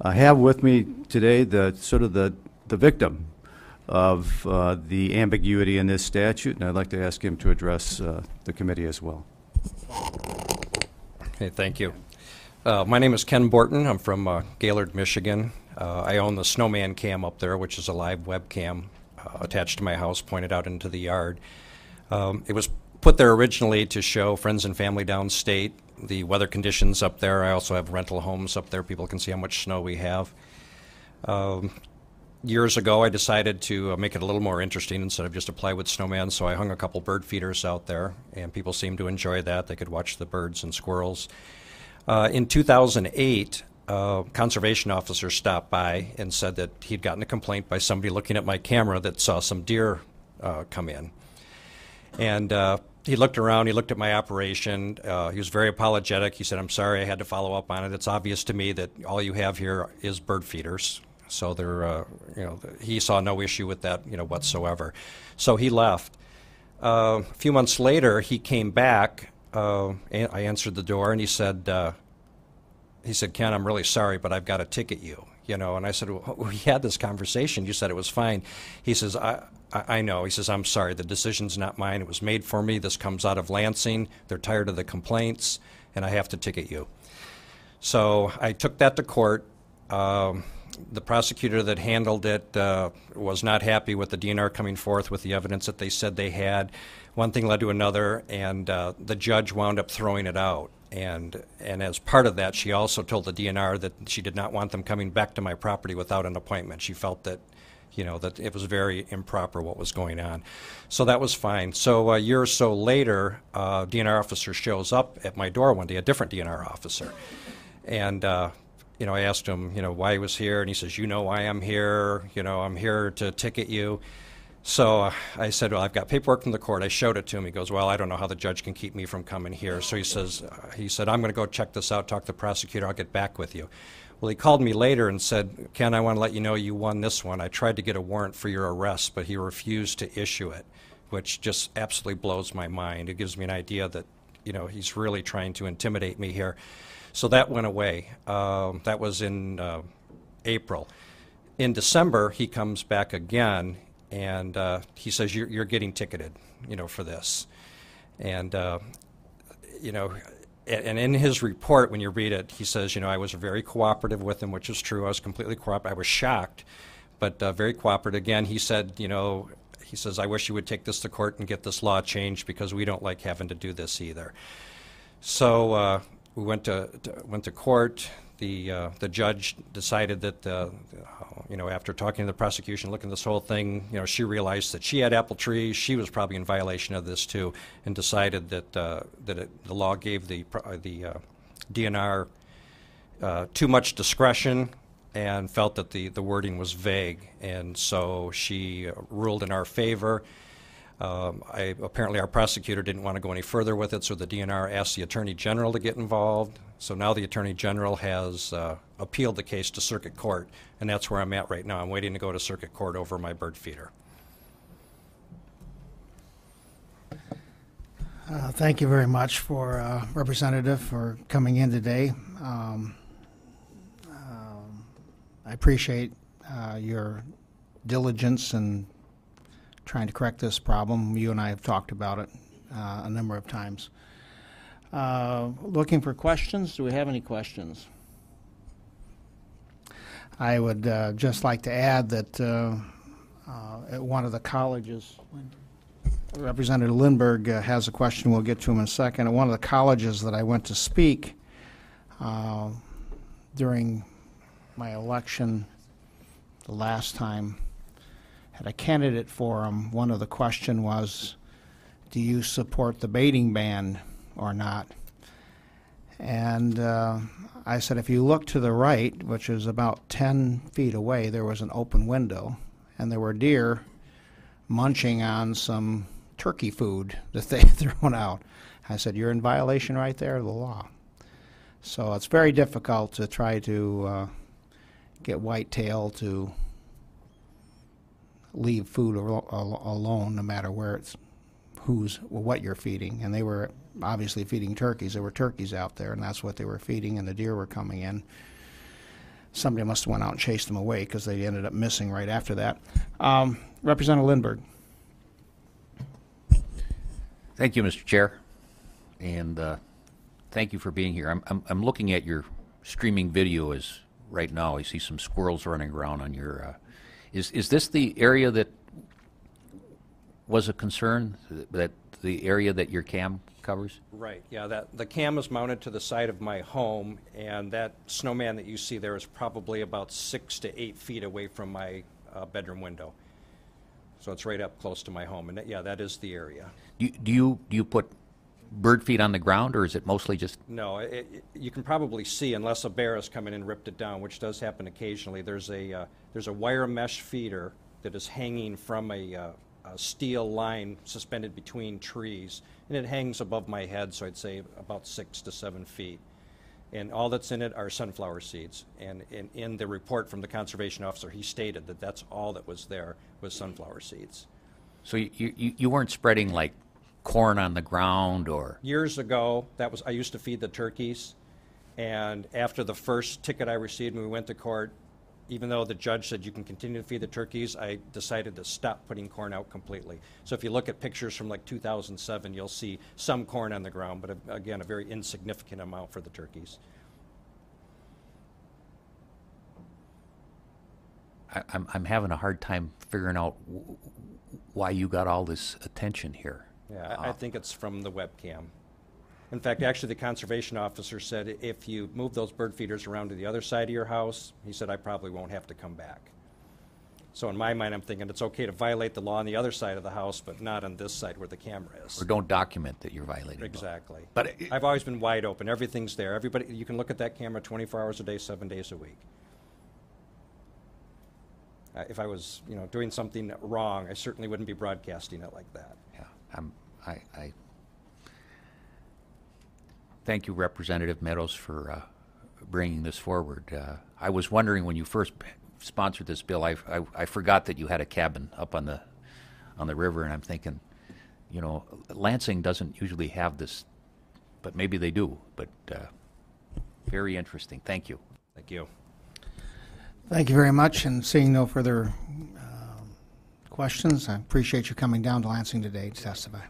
I have with me today the sort of the, the victim of uh, the ambiguity in this statute, and I'd like to ask him to address uh, the committee as well. Okay, thank you. Uh, my name is Ken Borton. I'm from uh, Gaylord, Michigan. Uh, I own the Snowman Cam up there, which is a live webcam uh, attached to my house, pointed out into the yard. Um, it was put there originally to show friends and family downstate the weather conditions up there. I also have rental homes up there. People can see how much snow we have. Um, years ago, I decided to uh, make it a little more interesting instead of just a plywood snowman. So I hung a couple bird feeders out there, and people seemed to enjoy that. They could watch the birds and squirrels. Uh, in 2008, a conservation officer stopped by and said that he'd gotten a complaint by somebody looking at my camera that saw some deer uh, come in. And uh, he looked around, he looked at my operation. Uh, he was very apologetic. He said, I'm sorry, I had to follow up on it. It's obvious to me that all you have here is bird feeders. So there, uh, you know, he saw no issue with that, you know, whatsoever. So he left. Uh, a few months later, he came back. Uh, I answered the door, and he said, uh, "He said, Ken, I'm really sorry, but I've got to ticket you." You know, and I said, well, "We had this conversation. You said it was fine." He says, "I." I I know. He says, I'm sorry. The decision's not mine. It was made for me. This comes out of Lansing. They're tired of the complaints, and I have to ticket you. So I took that to court. Um, the prosecutor that handled it uh, was not happy with the DNR coming forth with the evidence that they said they had. One thing led to another, and uh, the judge wound up throwing it out. And and as part of that, she also told the DNR that she did not want them coming back to my property without an appointment. She felt that, you know, that it was very improper what was going on. So that was fine. So a year or so later, uh, DNR officer shows up at my door one day, a different DNR officer, and uh, you know, I asked him, you know, why he was here, and he says, you know why I'm here. You know, I'm here to ticket you. So uh, I said, well, I've got paperwork from the court. I showed it to him. He goes, well, I don't know how the judge can keep me from coming here. So he says, uh, he said, I'm going to go check this out, talk to the prosecutor. I'll get back with you. Well, he called me later and said, Ken, I want to let you know you won this one. I tried to get a warrant for your arrest, but he refused to issue it, which just absolutely blows my mind. It gives me an idea that, you know, he's really trying to intimidate me here. So that went away. Um, that was in uh, April. In December, he comes back again and uh, he says, you're, you're getting ticketed, you know, for this. And, uh, you know, and in his report, when you read it, he says, you know, I was very cooperative with him, which is true. I was completely cooperative. I was shocked, but uh, very cooperative. Again, he said, you know, he says, I wish you would take this to court and get this law changed because we don't like having to do this either. So uh, we went to, to went to court. The uh, the judge decided that uh, you know after talking to the prosecution, looking at this whole thing, you know she realized that she had apple trees. She was probably in violation of this too, and decided that uh, that it, the law gave the uh, the uh, DNR uh, too much discretion and felt that the, the wording was vague, and so she ruled in our favor. Um, I, apparently, our prosecutor didn't want to go any further with it, so the DNR asked the Attorney General to get involved. So now the Attorney General has uh, appealed the case to Circuit Court, and that's where I'm at right now. I'm waiting to go to Circuit Court over my bird feeder. Uh, Thank you very much for, uh, Representative, for coming in today. Um, um, I appreciate uh, your diligence in trying to correct this problem. You and I have talked about it uh, a number of times. Uh, Looking for questions? Do we have any questions? I would uh, just like to add that uh, uh, at one of the colleges, Representative Lindberg uh, has a question we'll get to him in a second. At one of the colleges that I went to speak during my election the last time, had a candidate forum. One of the question was, do you support the baiting ban or not? And uh, I said, if you look to the right, which is about 10 feet away, there was an open window, and there were deer munching on some turkey food that they had thrown out. I said, You're in violation right there of the law. So it's very difficult to try to uh, get whitetail to leave food alo- al- alone, no matter where it's who's what you're feeding. And they were obviously feeding turkeys. There were turkeys out there, and that's what they were feeding, and the deer were coming in. somebody must have went out and chased them away because they ended up missing right after that. Um, Representative Lindberg. Thank you, Mr. Chair, and uh, thank you for being here. I'm, I'm, I'm looking at your streaming video as right now. I see some squirrels running around on your. Uh, is is this the area that was a concern? That the area that your cam covers? Right, yeah, that, the cam is mounted to the side of my home, and that snowman that you see there is probably about six to eight feet away from my uh, bedroom window. So it's right up close to my home, and that- yeah, that is the area. Do you, do you do you put bird feed on the ground, or is it mostly just? No, it, it, you can probably see, unless a bear has come in and ripped it down, which does happen occasionally, there's a, uh, there's a wire mesh feeder that is hanging from a, uh, a steel line suspended between trees, and it hangs above my head, so I'd say about six to seven feet. And all that's in it are sunflower seeds. And in, in the report from the conservation officer, he stated that that's all that was there, was sunflower seeds. So you, you, you weren't spreading like corn on the ground or years ago, that was, I used to feed the turkeys. And after the first ticket I received when we went to court, even though the judge said you can continue to feed the turkeys, I decided to stop putting corn out completely. So if you look at pictures from like 2007, you'll see some corn on the ground, but again, a very insignificant amount for the turkeys. I, I'm, I'm having a hard time figuring out w- why you got all this attention here. Yeah, I, I think it's from the webcam. In fact, actually, the conservation officer said if you move those bird feeders around to the other side of your house, he said, I probably won't have to come back. So in my mind, I'm thinking it's okay to violate the law on the other side of the house, but not on this side where the camera is. Or don't document that you're violating. the law. Exactly. But it- I've always been wide open. Everything's there. Everybody, you can look at that camera 24 hours a day, seven days a week. Uh, If I was, you know, doing something wrong, I certainly wouldn't be broadcasting it like that. Yeah, I'm, I, I, thank you, Representative Meadows, for uh, bringing this forward. Uh, I was wondering when you first sponsored this bill, I, I, I forgot that you had a cabin up on the, on the river, and I'm thinking, you know, Lansing doesn't usually have this, but maybe they do. But uh, very interesting. Thank you. Thank you. Thank you very much, and seeing no further um, questions, I appreciate you coming down to Lansing today to testify.